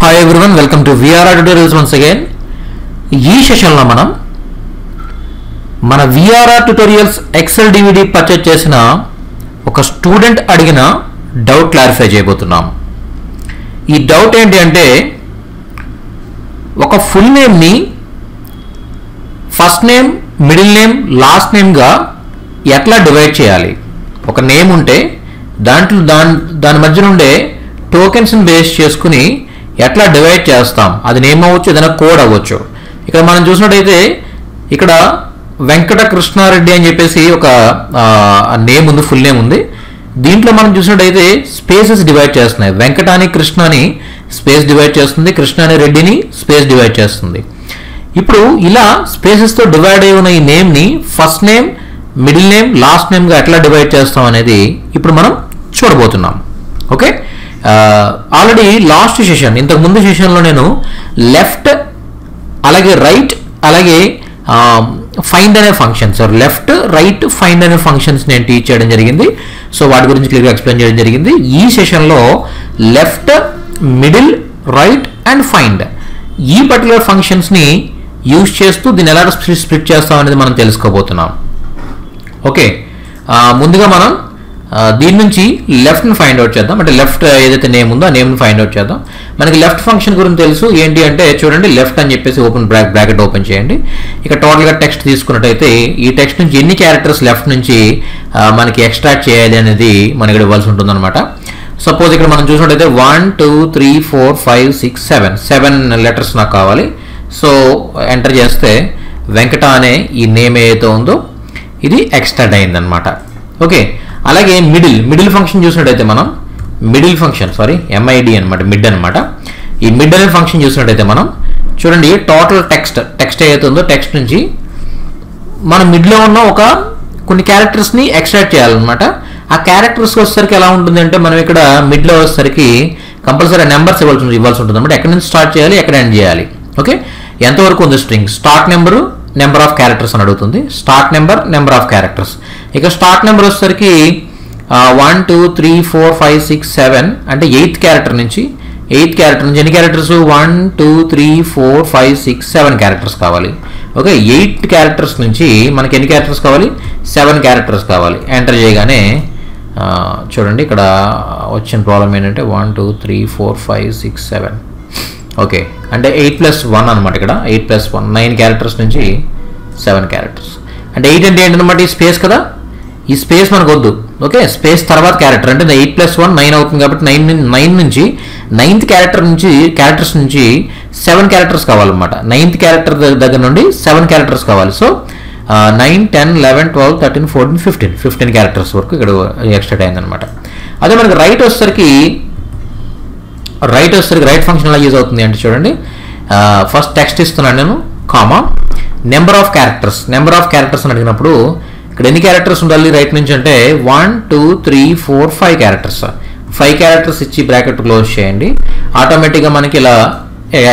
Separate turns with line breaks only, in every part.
Hi everyone welcome to VRR tutorials once again ఈ సెషన్లో మనం మన VRR tutorials Excel DVD purchase చేసిన ఒక స్టూడెంట్ అడిగిన డౌట్ క్లారిఫై చేయబోతున్నాం. ఈ డౌట్ ఏంటి అంటే ఒక full నేమ్ని first name middle name last నేమ్గా ఎట్లా డివైడ్ చేయాలి? ఒక నేమ్ ఉంటే దాంట్లో దాని దాని మధ్య నుండే టోకెన్స్ని బేస్ చేసుకుని ఎట్లా డివైడ్ చేస్తాం? అది నేమ్ అవ్వచ్చు ఏదైనా కోడ్ అవ్వచ్చు. ఇక్కడ మనం చూసినట్టయితే ఇక్కడ వెంకట కృష్ణారెడ్డి అని చెప్పేసి ఒక నేమ్ ఉంది ఫుల్ నేమ్ ఉంది. దీంట్లో మనం చూసినట్టయితే స్పేసెస్ డివైడ్ చేస్తున్నాయి. వెంకటాని కృష్ణని స్పేస్ డివైడ్ చేస్తుంది కృష్ణాని రెడ్డిని స్పేస్ డివైడ్ చేస్తుంది. ఇప్పుడు ఇలా స్పేసెస్తో డివైడ్ అయి ఉన్న ఈ నేమ్ని first name middle name last నేమ్గా ఎట్లా డివైడ్ చేస్తాం అనేది ఇప్పుడు మనం చూడబోతున్నాం. ఓకే ఆల్రెడీ లాస్ట్ సెషన్ ఇంతకు ముందు సెషన్లో నేను లెఫ్ట్ అలాగే రైట్ అలాగే ఫైండ్ అనే ఫంక్షన్స్ లెఫ్ట్ రైట్ ఫైండ్ అనే ఫంక్షన్స్ నేను టీచ్ చేయడం జరిగింది. సో వాటి గురించి క్లియర్గా ఎక్స్ప్లెయిన్ చేయడం జరిగింది. ఈ సెషన్లో left middle right and find ఈ పర్టికులర్ ఫంక్షన్స్ని యూజ్ చేస్తూ దీన్ని ఎలా స్ప్లిట్ చేస్తాం అనేది మనం తెలుసుకోబోతున్నాం. ఓకే ముందుగా మనం దీని నుంచి లెఫ్ట్ని ఫైండ్ అవుట్ చేద్దాం. అంటే లెఫ్ట్ ఏదైతే నేమ్ ఉందో ఆ నేమ్ని ఫైండ్ అవుట్ చేద్దాం. మనకి లెఫ్ట్ ఫంక్షన్ గురించి తెలుసు. ఏంటి అంటే చూడండి లెఫ్ట్ అని చెప్పేసి ఓపెన్ బ్రాక్ బ్రాకెట్ ఓపెన్ చేయండి. ఇక టోటల్గా టెక్స్ట్ తీసుకున్నట్టయితే ఈ టెక్స్ట్ నుంచి ఎన్ని క్యారెక్టర్స్ లెఫ్ట్ నుంచి మనకి ఎక్స్ట్రాక్ట్ చేయాలి అనేది మనకి ఇక్కడ ఇవ్వాల్సి ఉంటుందన్నమాట. సపోజ్ ఇక్కడ మనం చూసినట్టయితే one two three four five six seven seven letters నాకు కావాలి. సో ఎంటర్ చేస్తే వెంకట అనే ఈ నేమ్ ఏదైతే ఉందో ఇది ఎక్స్ట్రాక్ట్ అయిందనమాట ఓకే అలాగే మిడిల్ మిడిల్ ఫంక్షన్ చూసినట్టయితే మనం మిడిల్ ఫంక్షన్ సారీ ఎంఐడి అనమాట మిడ్ అనమాట ఈ మిడ్ అనే ఫంక్షన్ చూసినట్టయితే మనం చూడండి టోటల్ టెక్స్ట్ టెక్స్ట్ ఏదైతే ఉందో టెక్స్ట్ నుంచి మన మిడ్లో ఉన్న ఒక కొన్ని క్యారెక్టర్స్ని ఎక్స్ట్రాక్ట్ చేయాలన్నమాట. ఆ క్యారెక్టర్స్ వచ్చేసరికి ఎలా ఉంటుంది అంటే మనం ఇక్కడ మిడ్లో వచ్చేసరికి కంపల్సరీ నెంబర్స్ ఇవ్వాల్సి ఇవ్వాల్సి ఉంటుంది అనమాట ఎక్కడి నుంచి స్టార్ట్ చేయాలి ఎక్కడ ఎండ్ చేయాలి. ఓకే ఎంతవరకు ఉంది string start number number of characters అని అడుగుతుంది. Start number number of characters ఇక స్టార్ట్ నెంబర్ వచ్చేసరికి one two three four five six seven అంటే ఎయిత్ క్యారెక్టర్ నుంచి ఎయిత్ క్యారెక్టర్ నుంచి ఎన్ని characters one two three four five six seven characters కావాలి. Okay eight characters నుంచి మనకి ఎన్ని క్యారెక్టర్స్ కావాలి? సెవెన్ క్యారెక్టర్స్ కావాలి. ఎంటర్ చేయగానే చూడండి ఇక్కడ వచ్చిన ప్రాబ్లం ఏంటంటే one two three four five six seven okay. అంటే ఎయిట్ ప్లస్ వన్ అనమాట ఇక్కడ. Eight plus one nine characters నుంచి సెవెన్ క్యారెక్టర్స్ అంటే ఎయిట్ అంటే ఏంటనమాట ఈ స్పేస్ కదా? ఈ స్పేస్ మనకు వద్దు ఓకే? స్పేస్ తర్వాత క్యారెక్టర్ అంటే ఎయిట్ ప్లస్ వన్ నైన్ అవుతుంది కాబట్టి నైన్ నైన్ నుంచి నైన్త్ క్యారెక్టర్ నుంచి క్యారెక్టర్స్ నుంచి సెవెన్ క్యారెక్టర్స్ కావాలన్నమాట. నైన్త్ క్యారెక్టర్ దగ్గర నుండి సెవెన్ క్యారెక్టర్స్ కావాలి. So nine ten eleven twelve thirteen fourteen fifteen fifteen characters వరకు ఇక్కడ ఎక్స్ట్రా అయిందనమాట అదే మనకి రైట్ వచ్చేసరికి రైట్ వచ్చేసరికి రైట్ ఫంక్షన్ ఎలా యూజ్ అవుతుంది అంటే చూడండి ఫస్ట్ టెక్స్ట్ ఇస్తున్నాను నేను comma number of characters number of characters అని అడిగినప్పుడు ఇక్కడ ఎన్ని క్యారెక్టర్స్ ఉండాలి రైట్ నుంచి అంటే one two three four five characters five characters ఇచ్చి బ్రాకెట్ క్లోజ్ చేయండి. ఆటోమేటిక్గా మనకి ఇలా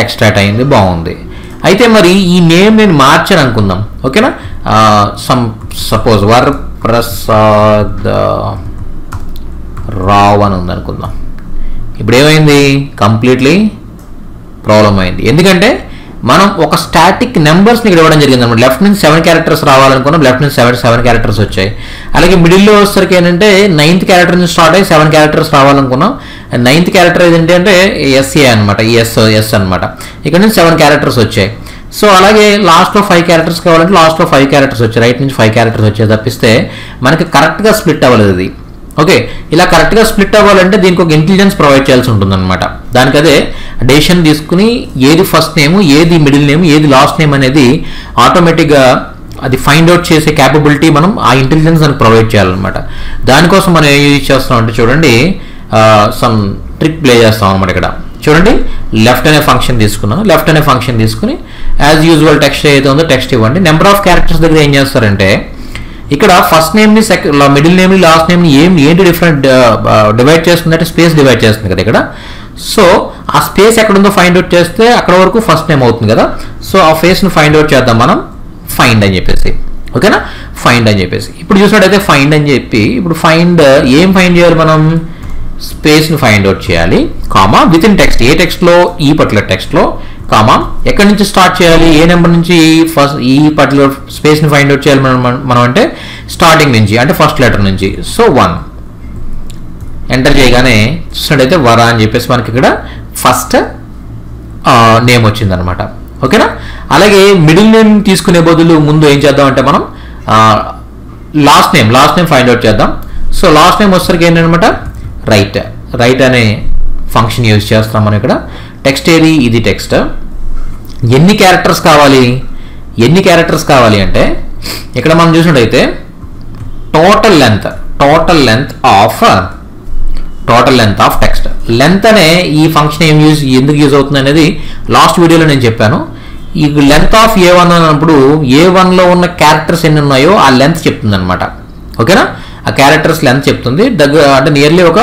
ఎక్స్ట్రాక్ట్ అయింది బాగుంది. అయితే మరి ఈ నేమ్ నేను మార్చాను అనుకుందాం ఓకేనా సమ్ సపోజ్ వర్ ప్రసాద్ రావ్ అని ఉందనుకుందాం ఇప్పుడు ఏమైంది కంప్లీట్లీ ప్రాబ్లం అయింది. ఎందుకంటే మనం ఒక స్టాటిక్ నెంబర్స్ని ఇక్కడ ఇవ్వడం జరిగింది అనమాట లెఫ్ట్ నుంచి సెవెన్ క్యారెక్టర్స్ రావాలనుకున్నాం. లెఫ్ట్ నుంచి సెవెన్ సెవెన్ క్యారెక్టర్స్ వచ్చాయి. అలాగే మిడిల్లో వచ్చేసరికి ఏంటంటే నైన్త్ క్యారెక్టర్ నుంచి స్టార్ట్ అయ్యి సెవెన్ క్యారెక్టర్స్ రావాలనుకున్నాం. నైన్త్ క్యారెక్టర్ ఏంటంటే అంటే ఎస్ఏ అనమాట ఎస్ ఎస్ అనమాట ఇక్కడ నుంచి సెవెన్ క్యారెక్టర్స్ వచ్చాయి. సో అలాగే లాస్ట్లో ఫైవ్ క్యారెక్టర్స్ కావాలంటే లాస్ట్లో ఫైవ్ క్యారెక్టర్స్ వచ్చాయి. రైట్ నుంచి ఫైవ్ క్యారెక్టర్స్ వచ్చాయి తప్పిస్తే మనకి కరెక్ట్గా స్ప్లిట్ అవ్వలేదు ఇది. ఓకే ఇలా కరెక్ట్గా స్ప్లిట్ అవ్వాలంటే దీనికి ఒక ఇంటెలిజెన్స్ ప్రొవైడ్ చేయాల్సి ఉంటుందన్నమాట. దానికి అదే డెసిషన్ తీసుకుని ఏది ఫస్ట్ నేమ్ ఏది మిడిల్ నేమ్ ఏది లాస్ట్ నేమ్ అనేది ఆటోమేటిక్గా అది ఫైండ్ అవుట్ చేసే క్యాపబిలిటీ మనం ఆ ఇంటెలిజెన్స్ అని ప్రొవైడ్ చేయాలన్నమాట. దానికోసం మనం ఏం యూజ్ చేస్తాం అంటే చూడండి సమ్ ట్రిక్ ప్లే చేస్తాం అనమాట ఇక్కడ. చూడండి లెఫ్ట్ అనే ఫంక్షన్ తీసుకున్నాను. లెఫ్ట్ అనే ఫంక్షన్ తీసుకుని యాజ్ యూజువల్ టెక్స్ట్ ఏదైతే ఉందో టెక్స్ట్ ఇవ్వండి. నెంబర్ ఆఫ్ క్యారెక్టర్స్ దగ్గర ఏం చేస్తారంటే ఇక్కడ ఫస్ట్ నేమ్ని సెకండ్ మిడిల్ నేమ్ని లాస్ట్ నేమ్ని ఏం ఏంటి డిఫరెంట్ డివైడ్ చేస్తుంది అంటే స్పేస్ డివైడ్ చేస్తుంది కదా ఇక్కడ. సో ఆ స్పేస్ ఎక్కడ ఉందో ఫైండ్ అవుట్ చేస్తే అక్కడ వరకు ఫస్ట్ నేమ్ అవుతుంది కదా. సో ఆ ఫేస్ని ఫైండ్ అవుట్ చేద్దాం మనం. ఫైండ్ అని చెప్పేసి. ఓకేనా ఫైండ్ అని చెప్పేసి. ఇప్పుడు చూసినట్టయితే ఫైండ్ అని చెప్పి ఇప్పుడు ఫైండ్ ఏం ఫైండ్ చేయాలి మనం? స్పేస్ని ఫైండ్ అవుట్ చేయాలి కామా విత్ ఇన్ టెక్స్ట్ ఏ టెక్స్ట్లో ఈ పర్టికులర్ టెక్స్ట్లో కామా? ఎక్కడి నుంచి స్టార్ట్ చేయాలి? ఏ నెంబర్ నుంచి ఫస్ట్ ఈ పర్టికులర్ స్పేస్ని ఫైండ్ అవుట్ చేయాలి మనం మనం అంటే స్టార్టింగ్ నుంచి అంటే ఫస్ట్ లెటర్ నుంచి. సో వన్ ఎంటర్ చేయగానే చూసినట్టయితే వర అని చెప్పేసి మనకి ఇక్కడ ఫస్ట్ నేమ్ వచ్చిందనమాట ఓకేనా? అలాగే మిడిల్ నేమ్ తీసుకునే బదులు ముందు ఏం చేద్దాం అంటే మనం last name last name find out చేద్దాం. సో లాస్ట్ నేమ్ వచ్చేసరికి ఏంటనమాట రైట్ రైట్ అనే ఫంక్షన్ యూజ్ చేస్తాం మనం ఇక్కడ. టెక్స్ట్ ఏది? ఇది టెక్స్ట్ ఎన్ని క్యారెక్టర్స్ కావాలి? ఎన్ని క్యారెక్టర్స్ కావాలి అంటే ఇక్కడ మనం చూసినట్టయితే total length total length of total length of text length అనే ఈ ఫంక్షన్ ఏం యూజ్ ఎందుకు యూజ్ అవుతుంది అనేది లాస్ట్ వీడియోలో నేను చెప్పాను. ఈ లెంత్ ఆఫ్ ఏ వన్ అన్నప్పుడు ఏ వన్లో ఉన్న క్యారెక్టర్స్ ఎన్ని ఉన్నాయో ఆ లెంత్ చెప్తుంది అనమాట ఓకేనా ఆ క్యారెక్టర్స్ లెంత్ చెప్తుంది. దగ్గర అంటే నియర్లీ ఒక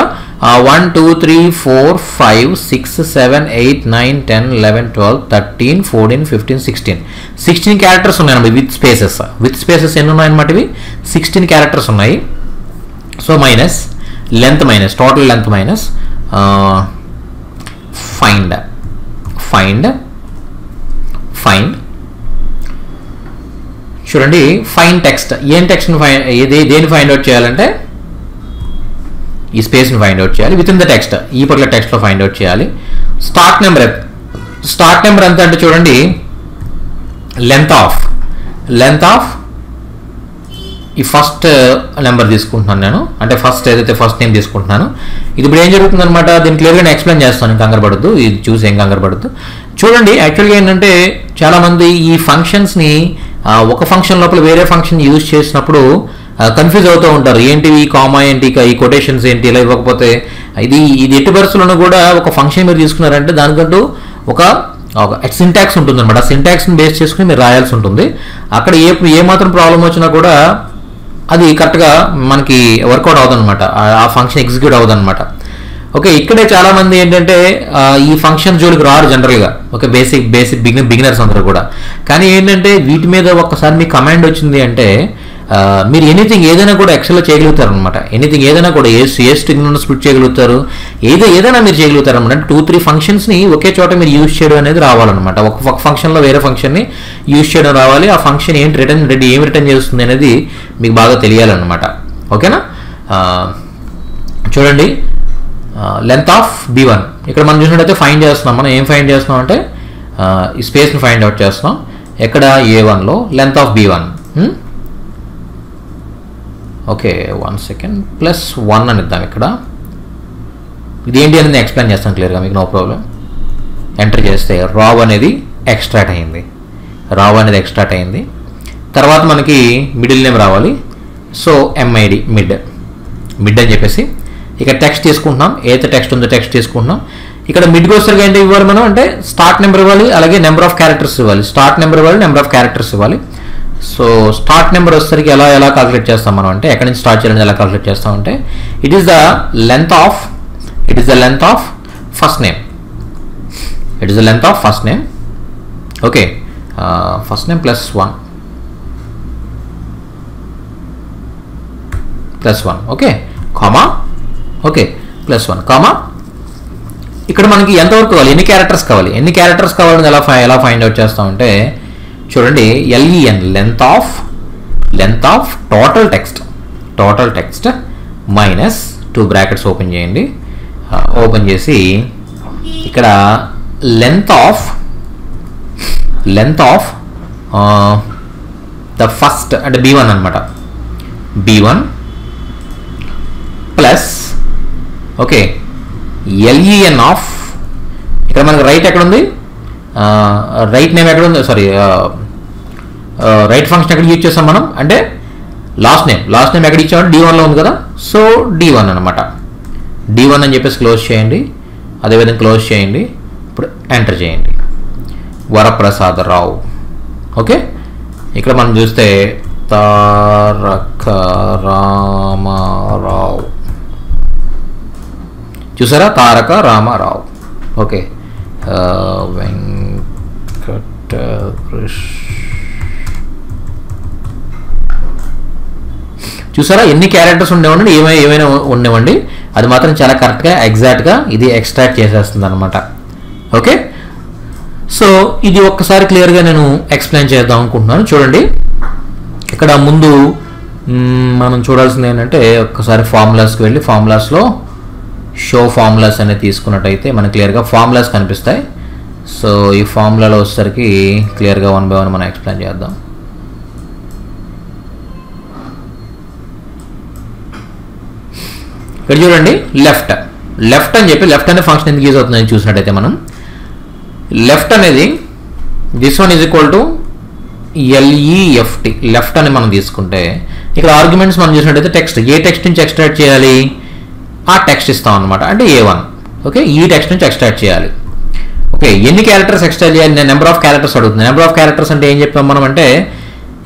one two three four five six seven eight nine ten eleven twelve thirteen fourteen fifteen sixteen sixteen characters ఉన్నాయన్నమాట విత్ స్పేసెస్ విత్ స్పేసెస్ ఎన్ని ఉన్నాయన్నమాట ఇవి? సిక్స్టీన్ క్యారెక్టర్స్ ఉన్నాయి. So minus length minus total length minus find find find చూడండి fine text ఏం టెక్స్ట్ని find ఏది దేని find out చేయాలంటే ఈ స్పేస్ని ఫైండ్ అవుట్ చేయాలి. విత్ ఇన్ ద టెక్స్ట్ ఈ పర్టికులర్ టెక్స్ట్లో ఫైండ్ అవుట్ చేయాలి. స్టాక్ నెంబర్ స్టాక్ నెంబర్ ఎంత అంటే చూడండి. లెంత్ ఆఫ్ లెంత్ ఆఫ్ ఈ ఫస్ట్ నెంబర్ uh, తీసుకుంటున్నాను నేను. అంటే ఫస్ట్ ఏదైతే ఫస్ట్ నేమ్ తీసుకుంటున్నాను. ఇది ఇప్పుడు ఏం జరుగుతుంది అనమాట దీన్ని క్లియర్గా నేను ఎక్స్ప్లెయిన్ చేస్తాను. కంగారు పడద్దు. ఇది చూసి ఏం కంగారు పడద్దు. చూడండి యాక్చువల్గా ఏంటంటే చాలామంది ఈ ఫంక్షన్స్ని ఒక ఫంక్షన్ లోపల వేరే ఫంక్షన్ యూజ్ చేసినప్పుడు కన్ఫ్యూజ్ అవుతూ ఉంటారు. ఏంటి ఈ కామా ఏంటి ఈ కొటేషన్స్ ఏంటి ఇలా ఇవ్వకపోతే? ఇది ఇది ఎట్టి పరిస్థితులను కూడా ఒక ఫంక్షన్ మీరు తీసుకున్నారంటే దానికంటూ ఒక సింటాక్స్ ఉంటుంది అనమాట సింటాక్స్ని బేస్ చేసుకుని మీరు రాయాల్సి ఉంటుంది. అక్కడ ఏ ఏ మాత్రం ప్రాబ్లం వచ్చినా కూడా అది కరెక్ట్గా మనకి వర్కౌట్ అవుదన్నమాట. ఆ ఫంక్షన్ ఎగ్జిక్యూట్ అవుదన్నమాట. ఓకే ఇక్కడే చాలామంది ఏంటంటే ఈ ఫంక్షన్ జోలికి రారు జనరల్గా okay basic basic beginner beginners అందరూ కూడా. కానీ ఏంటంటే వీటి మీద ఒక్కసారి మీ కమాండ్ వచ్చింది అంటే మీరు ఎనీథింగ్ ఏదైనా కూడా ఎక్సెల్లో చేయగలుగుతారు అనమాట ఎనీథింగ్ ఏదైనా కూడా ఏ ఏ స్ట్రింగ్ స్ప్లిట్ చేయగలుగుతారు? ఏదో ఏదైనా మీరు చేయగలుగుతారు అనమాట టూ త్రీ ఫంక్షన్స్ని ఒకే చోట మీరు యూజ్ చేయడం అనేది రావాలన్నమాట. ఒక ఒక ఫంక్షన్లో వేరే ఫంక్షన్ని యూజ్ చేయడం రావాలి. ఆ ఫంక్షన్ ఏంటి రిటర్న్ రెడీ ఏమి రిటర్న్ చేస్తుంది అనేది మీకు బాగా తెలియాలన్నమాట. ఓకేనా? చూడండి. లెంత్ ఆఫ్ బి వన్ ఇక్కడ మనం చూసినట్టయితే ఫైండ్ చేస్తున్నాం. మనం ఏం ఫైండ్ చేస్తున్నాం అంటే ఈ స్పేస్ని ఫైండ్ అవుట్ చేస్తున్నాం. ఎక్కడ? ఏ వన్లో length of B one okay one second plus one అని ఇద్దాం ఇక్కడ. ఇది ఏంటి అనేది ఎక్స్ప్లెయిన్ చేస్తాను క్లియర్గా మీకు నో ప్రాబ్లం ఎంటర్ చేస్తే రావ్ అనేది ఎక్స్ట్రాక్ట్ అయింది. రావ్ అనేది ఎక్స్ట్రాక్ట్ అయింది. తర్వాత మనకి మిడిల్ నేమ్ రావాలి. So M I D mid mid అని చెప్పేసి ఇక టెక్స్ట్ తీసుకుంటున్నాం. ఏదైతే టెక్స్ట్ ఉందో టెక్స్ట్ తీసుకుంటున్నాం. ఇక్కడ మిడ్ వచ్చేసరికి ఏంటి ఇవ్వాలి మనం? అంటే స్టార్ట్ నెంబర్ ఇవ్వాలి అలాగే నెంబర్ ఆఫ్ క్యారెక్టర్స్ ఇవ్వాలి. స్టార్ట్ నెంబర్ ఇవ్వాలి నెంబర్ ఆఫ్ క్యారెక్టర్స్ ఇవ్వాలి. సో స్టార్ట్ నెంబర్ వచ్చేసరికి ఎలా ఎలా కాల్కులేట్ చేస్తాం మనం అంటే ఎక్కడి నుంచి స్టార్ట్ చేయాలని ఎలా కాల్కులేట్ చేస్తాం అంటే it is the length of it is the length of first name it is the length of first name okay first name plus one plus one okay comma okay plus one comma ఇక్కడ మనకి ఎంతవరకు కావాలి? ఎన్ని characters కావాలి? ఎన్ని characters కావాలని ఎలా ఎలా ఫైండ్ అవుట్ చేస్తామంటే చూడండి L E N length of length of total text total text minus two brackets open చేయండి. ఓపెన్ చేసి ఇక్కడ length of length of the first అంటే బీ వన్ అనమాట B one plus okay L E N of ఇక్కడ మనకి right ఎక్కడ ఉంది? Right name ఎక్కడ ఉంది? సారీ రైట్ ఫంక్షన్ ఎక్కడ యూజ్ చేస్తాం మనం? అంటే లాస్ట్ నేమ్ లాస్ట్ నేమ్ ఎక్కడ ఇచ్చామంటే డి వన్లో ఉంది కదా? సో డి వన్ అనమాట డి వన్ అని చెప్పేసి క్లోజ్ చేయండి. అదేవిధంగా క్లోజ్ చేయండి. ఇప్పుడు ఎంటర్ చేయండి. వరప్రసాదరావు ఓకే ఇక్కడ మనం చూస్తే తారక రామారావు చూసారా? తారక రామారావు ఓకే వెంక చూసారా? ఎన్ని క్యారెక్టర్స్ ఉండేవండి? ఏమై ఏమైనా ఉండేవండి? అది మాత్రం చాలా కరెక్ట్గా ఎగ్జాక్ట్గా ఇది ఎక్స్ట్రాక్ట్ చేసేస్తుంది అనమాట ఓకే? సో ఇది ఒక్కసారి క్లియర్గా నేను ఎక్స్ప్లెయిన్ చేద్దాం అనుకుంటున్నాను. చూడండి. ఇక్కడ ముందు మనం చూడాల్సింది ఏంటంటే ఒక్కసారి ఫార్ములాస్కి వెళ్ళి ఫార్ములాస్లో షో ఫార్ములాస్ అనేది తీసుకున్నట్టయితే మనకి క్లియర్గా ఫార్ములాస్ కనిపిస్తాయి. సో ఈ ఫార్ములాలో వచ్చేసరికి క్లియర్గా వన్ బై వన్ మనం ఎక్స్ప్లెయిన్ చేద్దాం. ఇక్కడ చూడండి లెఫ్ట్. లెఫ్ట్ అని చెప్పి లెఫ్ట్ అనే ఫంక్షన్ ఎందుకు యూజ్ అవుతుందని చూసినట్టయితే మనం లెఫ్ట్ అనేది this one is equal to L E F T. Left అని మనం తీసుకుంటే ఇక్కడ ఆర్గ్యుమెంట్స్ మనం చూసినట్టయితే టెక్స్ట్. ఏ టెక్స్ట్ నుంచి ఎక్స్ట్రాక్ట్ చేయాలి? ఆ టెక్స్ట్ ఇస్తాం అనమాట అంటే ఏ వన్. ఓకే? ఈ టెక్స్ట్ నుంచి ఎక్స్ట్రాక్ట్ చేయాలి. ఓకే ఎన్ని క్యారెక్టర్స్ ఎక్స్ట్రా చేయాలి? నేను నెంబర్ ఆఫ్ క్యారెక్టర్స్ అడుగుతుంది నెంబర్ ఆఫ్ క్యారెక్టర్స్ అంటే ఏం చెప్పాం మనం అంటే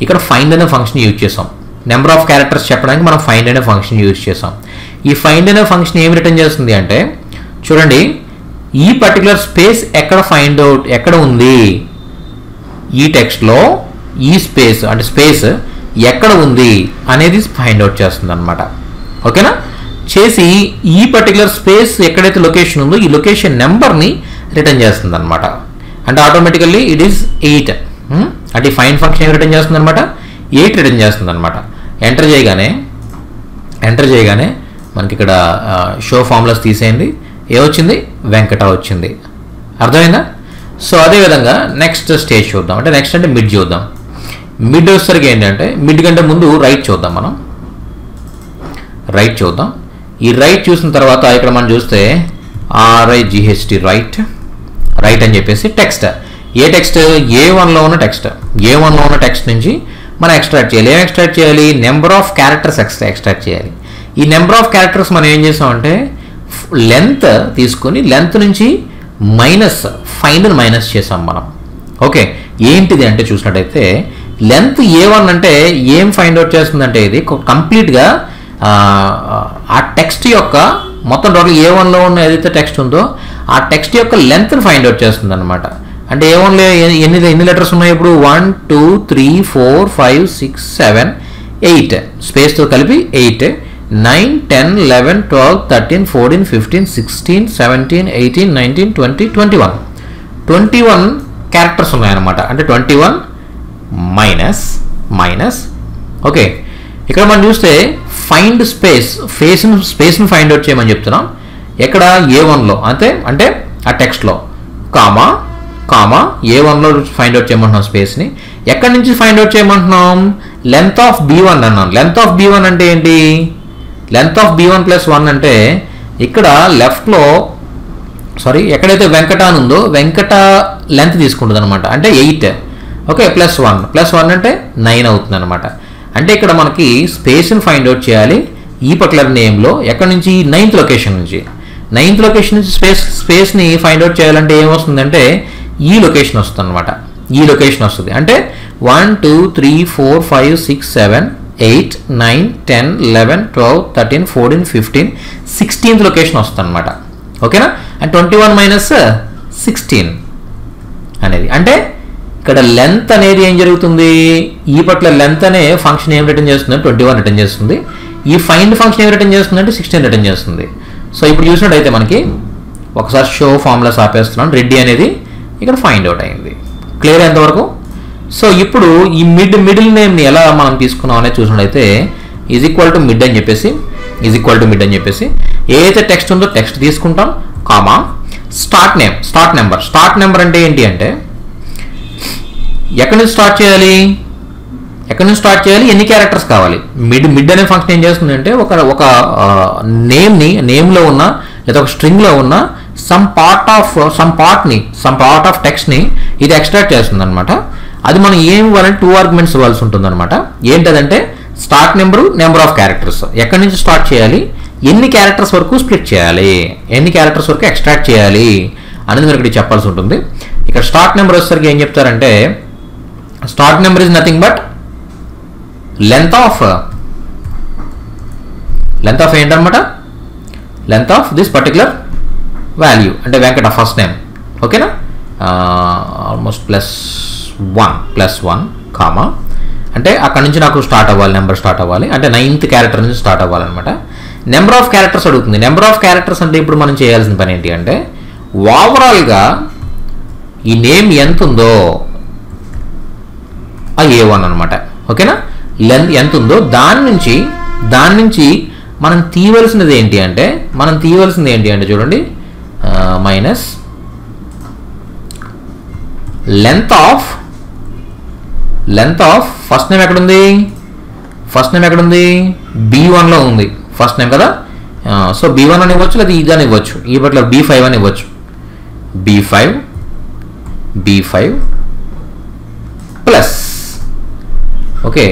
ఇక్కడ ఫైండ్ అనే ఫంక్షన్ యూజ్ చేసాం. నెంబర్ ఆఫ్ క్యారెక్టర్స్ చెప్పడానికి మనం ఫైండ్ అనే ఫంక్షన్ యూజ్ చేసాం. ఈ ఫైండ్ అనే ఫంక్షన్ ఏమి రిటర్న్ చేస్తుంది అంటే చూడండి ఈ పర్టికులర్ స్పేస్ ఎక్కడ ఫైండ్ అవుట్ ఎక్కడ ఉంది? ఈ టెక్స్ట్లో ఈ స్పేస్ అంటే స్పేస్ ఎక్కడ ఉంది అనేది ఫైండ్ అవుట్ చేస్తుంది అనమాట ఓకేనా? చేసి ఈ పర్టికులర్ స్పేస్ ఎక్కడైతే లొకేషన్ ఉందో ఈ లొకేషన్ నెంబర్ని రిటర్న్ చేస్తుంది అనమాట అంటే ఆటోమేటికల్లీ ఇట్ ఈస్ ఎయిట్ అంటే ఫైన్ ఫంక్షన్ ఏం రిటర్న్ చేస్తుంది అనమాట ఎయిట్ రిటర్న్ చేస్తుంది అనమాట ఎంటర్ చేయగానే ఎంటర్ చేయగానే మనకి ఇక్కడ షో ఫార్ములాస్ తీసేయండి. ఏ వచ్చింది? వెంకట వచ్చింది. అర్థమైందా? సో అదేవిధంగా నెక్స్ట్ స్టేజ్ చూద్దాం. అంటే నెక్స్ట్ అంటే మిడ్ చూద్దాం. మిడ్ వచ్చేసరికి ఏంటంటే మిడ్ కంటే ముందు రైట్ చూద్దాం మనం. రైట్ చూద్దాం. ఈ రైట్ చూసిన తర్వాత ఇక్కడ మనం చూస్తే ఆర్ఐజిహెచ్టి రైట్ రైట్ అని చెప్పేసి టెక్స్ట్ ఏ టెక్స్ట్ ఏ వన్లో ఉన్న టెక్స్ట్ ఏ వన్లో ఉన్న టెక్స్ట్ నుంచి మనం ఎక్స్ట్రాక్ట్ చేయాలి. ఏం ఎక్స్ట్రాక్ట్ చేయాలి? Number of characters extra extract చేయాలి. ఈ నెంబర్ ఆఫ్ క్యారెక్టర్స్ మనం ఏం చేసామంటే లెంత్ తీసుకొని లెంత్ నుంచి మైనస్ ఫైనల్ మైనస్ చేసాం మనం. ఓకే ఏంటిది అంటే చూసినట్టయితే లెంత్ ఏ వన్ అంటే ఏం ఫైండ్ అవుట్ చేస్తుందంటే ఇది కంప్లీట్గా ఆ టెక్స్ట్ యొక్క మొత్తం టోటల్ ఏ వన్లో ఉన్న ఏదైతే టెక్స్ట్ ఉందో ఆ టెక్స్ట్ యొక్క లెంత్ని ఫైండ్ అవుట్ చేస్తుంది అనమాట అంటే ఏ ఎన్ని ఎన్ని లెటర్స్ ఉన్నాయి ఇప్పుడు? One two three four five six seven eight స్పేస్తో కలిపి eight nine ten eleven twelve thirteen fourteen fifteen sixteen seventeen eighteen nineteen twenty twenty one twenty one characters ఉన్నాయన్నమాట. అంటే twenty one minus minus okay ఇక్కడ మనం చూస్తే find space ఫేస్ను స్పేస్ను find out చేయమని చెప్తున్నాం. ఎక్కడ? ఏ వన్లో అంతే? అంటే ఆ టెక్స్ట్లో. కామా? కామా? ఏ వన్లో ఫైండ్ అవుట్ చేయమంటున్నాం స్పేస్ని ఎక్కడి నుంచి ఫైండ్ అవుట్ చేయమంటున్నాం? లెంత్ ఆఫ్ బీ వన్ అన్నాం లెంత్ ఆఫ్ బీ వన్ అంటే ఏంటి? Length of B one plus one అంటే ఇక్కడ లెఫ్ట్లో సారీ ఎక్కడైతే వెంకట అని ఉందో వెంకట లెంత్ తీసుకుంటుంది అనమాట అంటే eight okay plus one plus one అంటే నైన్ అవుతుంది అనమాట అంటే ఇక్కడ మనకి స్పేస్ని ఫైండ్ అవుట్ చేయాలి. ఈ పర్టికులర్ నేమ్లో ఎక్కడి నుంచి? నైన్త్ లొకేషన్ నుంచి. నైన్త్ లొకేషన్ నుంచి స్పేస్ స్పేస్ని ఫైండ్ అవుట్ చేయాలంటే ఏమొస్తుందంటే ఈ లొకేషన్ వస్తుంది అనమాట ఈ లొకేషన్ వస్తుంది. అంటే one two three four five six seven eight nine ten eleven twelve thirteen fourteen fifteen sixteenth location వస్తుంది అనమాట ఓకేనా? And twenty one minus sixteen అనేది. అంటే ఇక్కడ లెంత్ అనేది ఏం జరుగుతుంది? ఈ పట్ల లెంత్ అనే ఫంక్షన్ ఏం రిటర్న్ చేస్తుంది? ట్వంటీ వన్ రిటర్న్ చేస్తుంది. ఈ ఫైండ్ ఫంక్షన్ ఏం రిటర్న్ చేస్తుంది? అంటే సిక్స్టీన్ రిటర్న్ చేస్తుంది. సో ఇప్పుడు చూసినట్టయితే మనకి ఒకసారి షో ఫార్ములాస్ ఆపేస్తున్నాం రెడ్డి అనేది ఇక్కడ ఫైండ్ అవుట్ అయింది. క్లియర్ ఎంతవరకు సో ఇప్పుడు ఈ మిడ్ మిడిల్ నేమ్ని ఎలా మనం తీసుకున్నాం అనేది చూసినట్టయితే ఈజ్ ఈక్వల్ టు మిడ్ అని చెప్పేసి ఈజ్ ఈక్వల్ టు మిడ్ అని చెప్పేసి ఏదైతే టెక్స్ట్ ఉందో టెక్స్ట్ తీసుకుంటాం comma start name start number start number అంటే ఏంటి అంటే ఎక్కడి నుంచి స్టార్ట్ చేయాలి? ఎక్కడి నుంచి స్టార్ట్ చేయాలి? ఎన్ని క్యారెక్టర్స్ కావాలి? మిడ్ మిడ్ అనే ఫంక్షన్ ఏం చేస్తుంది అంటే ఒక ఒక నేమ్ని నేమ్లో ఉన్న లేదా ఒక స్ట్రింగ్లో ఉన్న సమ్ పార్ట్ ఆఫ్ సమ్ పార్ట్ని సమ్ పార్ట్ ఆఫ్ టెక్స్ట్ని ఇది ఎక్స్ట్రాక్ట్ చేస్తుంది అనమాట అది మనం ఏం ఇవ్వాలంటే టూ ఆర్గ్యుమెంట్స్ ఇవ్వాల్సి ఉంటుంది అనమాట ఏంటదంటే start number number of characters ఎక్కడి నుంచి స్టార్ట్ చేయాలి? ఎన్ని క్యారెక్టర్స్ వరకు స్ప్లిట్ చేయాలి? ఎన్ని క్యారెక్టర్స్ వరకు ఎక్స్ట్రాక్ట్ చేయాలి? అనేది మీరు ఇక్కడ చెప్పాల్సి ఉంటుంది. ఇక్కడ స్టార్ట్ నెంబర్ వచ్చేసరికి ఏం చెప్తారంటే start number is nothing but length of length of ఏంటనమాట length of this particular value అంటే వెంకట ఫస్ట్ నేమ్ ఓకేనా almost plus one plus one comma అంటే అక్కడ నుంచి నాకు స్టార్ట్ అవ్వాలి నెంబర్ స్టార్ట్ అవ్వాలి. అంటే నైన్త్ క్యారెక్టర్ నుంచి స్టార్ట్ అవ్వాలన్నమాట. నెంబర్ ఆఫ్ క్యారెక్టర్స్ అడుగుతుంది. నెంబర్ ఆఫ్ క్యారెక్టర్స్ అంటే ఇప్పుడు మనం చేయాల్సిన పని ఏంటి అంటే ఓవరాల్గా ఈ నేమ్ ఎంత ఉందో ఆ ఏ వన్ అనమాట ఓకేనా లెంత్ ఎంత ఉందో దాని నుంచి దాని నుంచి మనం తీయవలసినది ఏంటి అంటే మనం తీయవలసింది ఏంటి అంటే చూడండి minus length of length of first name ఎక్కడుంది? ఫస్ట్ నేమ్ ఎక్కడుంది? బీ వన్లో ఉంది. ఫస్ట్ నేమ్ కదా? సో బీ వన్ అని ఇవ్వచ్చు లేదా e ఇది e అని ఇవ్వచ్చు. ఈ పట్ల బీ ఫైవ్ అని ఇవ్వచ్చు. B five B five plus okay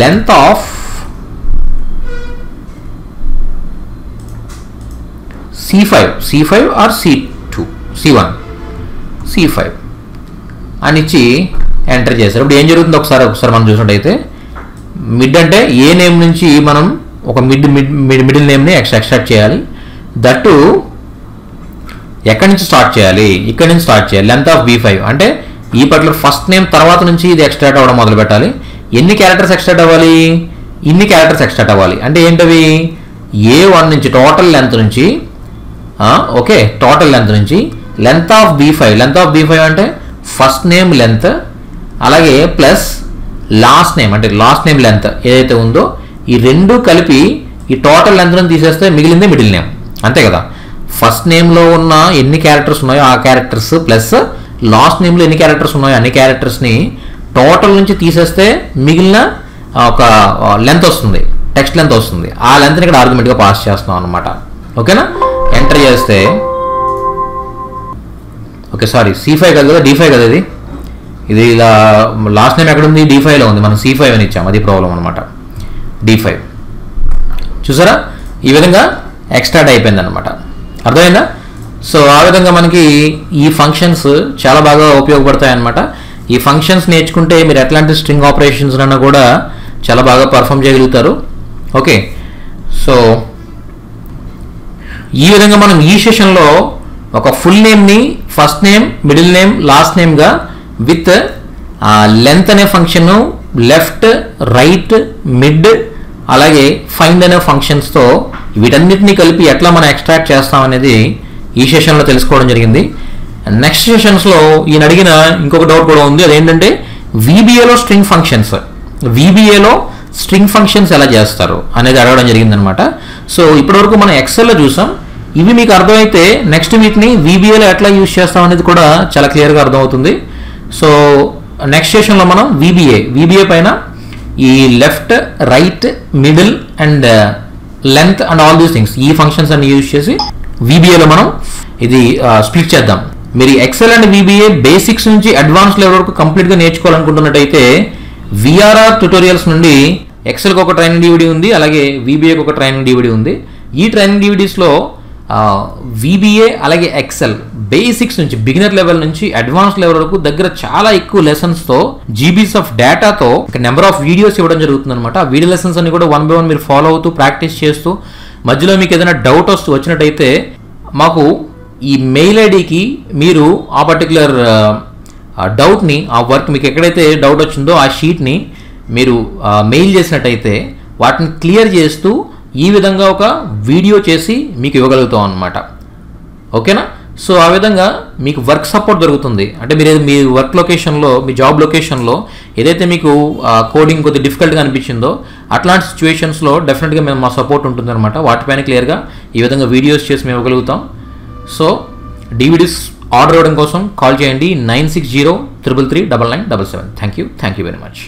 length of C five or five or C two one five అని ఇచ్చి ఎంటర్ చేశారు. ఇప్పుడు ఏం జరుగుతుంది ఒకసారి ఒకసారి మనం చూసినట్టయితే మిడ్ అంటే ఏ నేమ్ నుంచి మనం ఒక మిడ్ మిడ్ మిడ్ మిడిల్ నేమ్ని ఎక్స్ట్రా ఎక్స్ట్రాక్ట్ చేయాలి. దట్టు ఎక్కడి నుంచి స్టార్ట్ చేయాలి? ఇక్కడి నుంచి స్టార్ట్ చేయాలి. లెంత్ ఆఫ్ బీ ఫైవ్ అంటే ఈ పర్టికులర్ ఫస్ట్ నేమ్ తర్వాత నుంచి ఇది ఎక్స్ట్రాక్ట్ అవ్వడం మొదలు పెట్టాలి ఎన్ని క్యారెక్టర్స్ ఎక్స్ట్రాక్ట్ అవ్వాలి? ఇన్ని క్యారెక్టర్స్ ఎక్స్ట్రాక్ట్ అవ్వాలి. అంటే ఏంటవి? ఏ వన్ నుంచి టోటల్ లెంత్ నుంచి ఓకే టోటల్ లెంత్ నుంచి length of B five length of B five అంటే ఫస్ట్ నేమ్ లెంత్ అలాగే ప్లస్ లాస్ట్ నేమ్ అంటే లాస్ట్ నేమ్ లెంత్ ఏదైతే ఉందో ఈ రెండు కలిపి ఈ టోటల్ లెంత్ తీసేస్తే మిగిలిందే మిడిల్ నేమ్ అంతే కదా? ఫస్ట్ నేమ్లో ఉన్న ఎన్ని క్యారెక్టర్స్ ఉన్నాయో ఆ క్యారెక్టర్స్ ప్లస్ లాస్ట్ నేమ్లో ఎన్ని క్యారెక్టర్స్ ఉన్నాయో అన్ని క్యారెక్టర్స్ని టోటల్ నుంచి తీసేస్తే మిగిలిన ఒక లెంత్ వస్తుంది. టెక్స్ట్ లెంత్ వస్తుంది. ఆ లెంత్ని ఇక్కడ ఆర్గ్యుమెంట్గా పాస్ చేస్తున్నాం అనమాట ఓకేనా? ఎంటర్ చేస్తే ఓకే సారీ సి ఫైవ్ కదా కదా? డి ఫైవ్ కదా ఇది? ఇది ఇలా లాస్ట్ నేమ్ ఎక్కడ ఉంది? డి ఫైవ్లో ఉంది. మనం సి ఫైవ్ అని ఇచ్చాం. అది ప్రాబ్లం అనమాట డి ఫైవ్ చూసారా? ఈ విధంగా ఎక్స్ట్రాట్ అయిపోయింది అనమాట అర్థమైందా? సో ఆ విధంగా మనకి ఈ ఫంక్షన్స్ చాలా బాగా ఉపయోగపడతాయి అనమాట ఈ ఫంక్షన్స్ నేర్చుకుంటే మీరు ఎట్లాంటి స్ట్రింగ్ ఆపరేషన్స్ అన్నా కూడా చాలా బాగా పర్ఫామ్ చేయగలుగుతారు. ఓకే సో ఈ విధంగా మనం ఈ సెషన్లో ఒక full నేమ్ని first name middle name last నేమ్గా with length అనే ఫంక్షన్ను లెఫ్ట్ రైట్ మిడ్ అలాగే ఫైండ్ అనే ఫంక్షన్స్తో వీటన్నిటిని కలిపి ఎట్లా మనం ఎక్స్ట్రాక్ట్ చేస్తాం అనేది ఈ సెషన్లో తెలుసుకోవడం జరిగింది. నెక్స్ట్ సెషన్స్లో ఈయన అడిగిన ఇంకొక డౌట్ కూడా ఉంది. అదేంటంటే వీబీఏలో స్ట్రింగ్ ఫంక్షన్స్ వీబీఏలో స్ట్రింగ్ ఫంక్షన్స్ ఎలా చేస్తారు అనేది అడగడం జరిగిందనమాట సో ఇప్పటివరకు మనం ఎక్సెల్లో చూసాం. ఇవి మీకు అర్థమైతే నెక్స్ట్ వీక్ని వీబీఏలో ఎట్లా యూజ్ చేస్తాం అనేది కూడా చాలా క్లియర్గా అర్థమవుతుంది. సో నెక్స్ట్ సెషన్లో మనం వీబీఏ వీబీఏ పైన ఈ left right middle and length and all these things ఈ ఫంక్షన్స్ అన్ని యూజ్ చేసి వీబీఏలో మనం ఇది uh, స్ప్లిట్ చేద్దాం. మీరు ఎక్సెల్ అండ్ విబిఏ బేసిక్స్ నుంచి అడ్వాన్స్ లెవెల్ వరకు కంప్లీట్గా నేర్చుకోవాలనుకుంటున్నట్టయితే విఆర్ఆర్ ట్యూటోరియల్స్ నుండి ఎక్సెల్కి ఒక ట్రైనింగ్ డివిడీ ఉంది అలాగే వీబీఏకి ఒక ట్రైనింగ్ డివిడీ ఉంది. ఈ ట్రైనింగ్ డివిడీస్లో వీబీఏ అలాగే ఎక్సెల్ బేసిక్స్ నుంచి బిగినర్ లెవెల్ నుంచి అడ్వాన్స్ లెవెల్ వరకు దగ్గర చాలా ఎక్కువ లెసన్స్తో జీబీస్ ఆఫ్ డేటాతో నెంబర్ ఆఫ్ వీడియోస్ ఇవ్వడం జరుగుతుంది అనమాట ఆ వీడియో లెసన్స్ అన్ని కూడా వన్ బై వన్ మీరు ఫాలో అవుతూ ప్రాక్టీస్ చేస్తూ మధ్యలో మీకు ఏదైనా డౌట్ వస్తూ వచ్చినట్టయితే మాకు ఈ మెయిల్ ఐడికి మీరు ఆ పర్టికులర్ డౌట్ని ఆ వర్క్ మీకు ఎక్కడైతే డౌట్ వచ్చిందో ఆ షీట్ని మీరు మెయిల్ చేసినట్టయితే వాటిని క్లియర్ చేస్తూ ఈ విధంగా ఒక వీడియో చేసి మీకు ఇవ్వగలుగుతాం అనమాట ఓకేనా? సో ఆ విధంగా మీకు వర్క్ సపోర్ట్ దొరుకుతుంది. అంటే మీరు మీ వర్క్ లొకేషన్లో మీ జాబ్ లొకేషన్లో ఏదైతే మీకు కోడింగ్ కొద్దిగా డిఫికల్ట్గా అనిపించిందో అట్లాంటి సిచ్యువేషన్స్లో డెఫినెట్గా మేము మా సపోర్ట్ ఉంటుంది అనమాట వాటిపైన క్లియర్గా ఈ విధంగా వీడియోస్ చేసి మేము ఇవ్వగలుగుతాం. సో డివిడీస్ ఆర్డర్ ఇవ్వడం కోసం కాల్ చేయండి nine six zero triple three double nine double seven. Thank you thank you very much